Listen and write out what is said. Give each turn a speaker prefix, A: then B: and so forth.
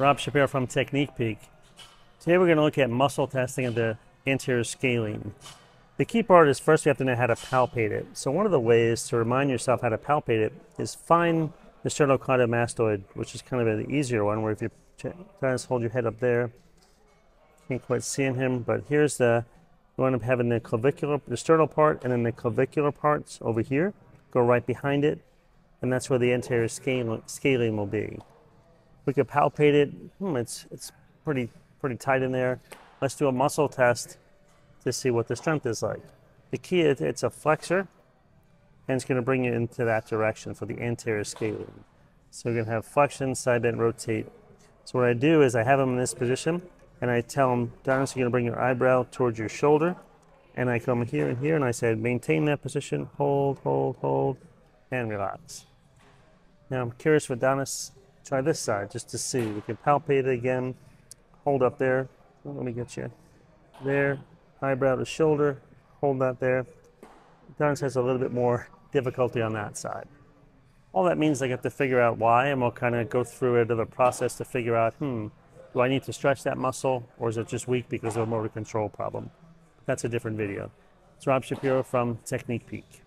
A: Rob Shapiro from Technique Peek. Today we're going to look at muscle testing of the anterior scalene. The key part is first we have to know how to palpate it. So one of the ways to remind yourself how to palpate it is find the sternocleidomastoid, which is kind of an easier one, where if you just hold your head up there, can't quite see him, but here's the, you want to have the clavicular, the sternal part, and then the clavicular parts over here, go right behind it, and that's where the anterior scalene will be. We could palpate it, hmm, it's, it's pretty, pretty tight in there. Let's do a muscle test to see what the strength is like. The key is it's a flexor, and it's going to bring you into that direction for the anterior scalene. So we're to have flexion, side bend, rotate. So what I do is I have them in this position, and I tell them, Donis, you're going to bring your eyebrow towards your shoulder, and I come here and here, and I say, maintain that position, hold, hold, hold, and relax. Now I'm curious for Donis, try this side just to see. We can palpate it again, hold up there. Let me get you there, eyebrow to shoulder, hold that there. Donis has a little bit more difficulty on that side. All that means I have to figure out why, and we'll kind of go through it of a process to figure out, hmm, do I need to stretch that muscle, or is it just weak because of a motor control problem? That's a different video. It's Rob Shapiro from Technique Peek.